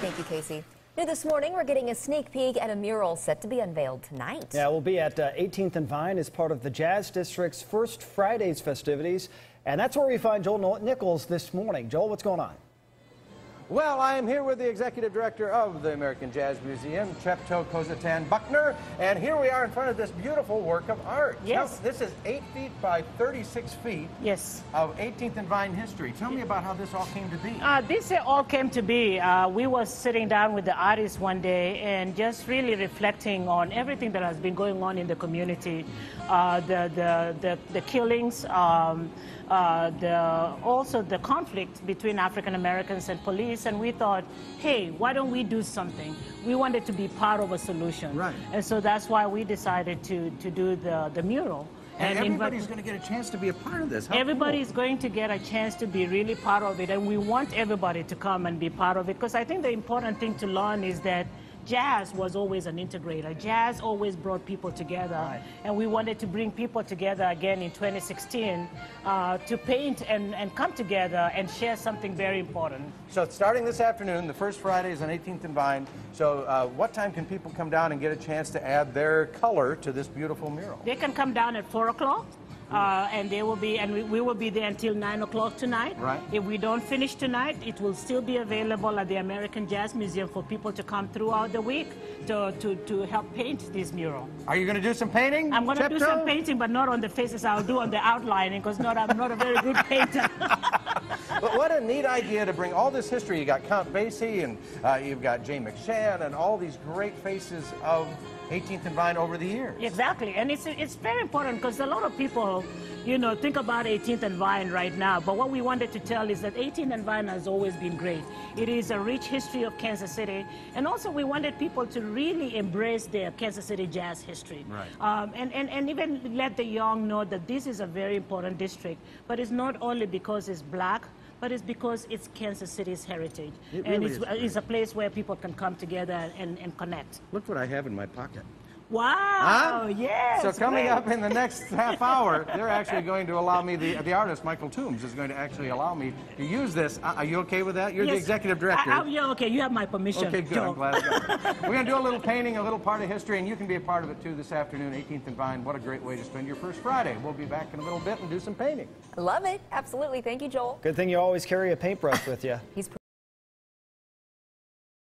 Thank you, Casey. New this morning, we're getting a sneak peek at a mural set to be unveiled tonight. Yeah, we'll be at uh, 18th and Vine as part of the Jazz District's First Fridays festivities. And that's where we find Joel Nichols this morning. Joel, what's going on? Well, I am here with the executive director of the American Jazz Museum, Cheptoo Kositany-Buckner, and here we are in front of this beautiful work of art. Yes. Tell- this is 8 feet by 36 feet Yes. of 18th and Vine history. Tell me about how this all came to be. Uh, this uh, all came to be. Uh, we were sitting down with the artists one day and just really reflecting on everything that has been going on in the community, uh, the, the, the, the killings, um, uh, the, also the conflict between African Americans and police. And we thought, hey, why don't we do something? We wanted to be part of a solution. Right. And so that's why we decided to, to do the, the mural. and invite- everybody's going to get a chance to be a part of this. How Everybody cool. is going to get a chance to be really part of it, and we want everybody to come and be part of it because I think the important thing to learn is that jazz was always an integrator. Jazz always brought people together, Right. and we wanted to bring people together again in 2016 uh, to paint and, and come together and share something very important. So starting this afternoon, the first Friday is on 18th and Vine. So uh, what time can people come down and get a chance to add their color to this beautiful mural? They can come down at 4 o'clock. Uh, and they will be, and we, we will be there until nine o'clock tonight. Right. If we don't finish tonight, it will still be available at the American Jazz Museum for people to come throughout the week to, to, to help paint this mural. Are you going to do some painting? I'm going to do some painting, but not on the faces. I'll do on the outlining because not, I'm not a very good painter. But what a neat idea to bring all this history. You got Count Basie and uh, you've got Jay McShann and all these great faces of 18th and Vine over the years. Exactly, and it's it's very important because a lot of people, you know, think about 18th and Vine right now. But what we wanted to tell is that 18th and Vine has always been great. It is a rich history of Kansas City, and also we wanted people to really embrace their Kansas City jazz history, Right. um, and, and and even let the young know that this is a very important district. But it's not only because it's black. But it's because it's Kansas City's heritage, It and really it's, is. it's a place where people can come together and, and connect. Look what I have in my pocket. Wow! Yes. So coming great. up in the next half hour, they're actually going to allow me, the, the artist, Michael Toombs, is going to actually allow me to use this. Uh, are you okay with that? You're the executive director. I, I, yeah, okay, you have my permission. Okay, good. Joe. I'm glad. I got it. We're going to do a little painting, a little part of history, and you can be a part of it too this afternoon, 18th and Vine. What a great way to spend your first Friday. We'll be back in a little bit and do some painting. Love it. Absolutely. Thank you, Joel. Good thing you always carry a paintbrush with you. He's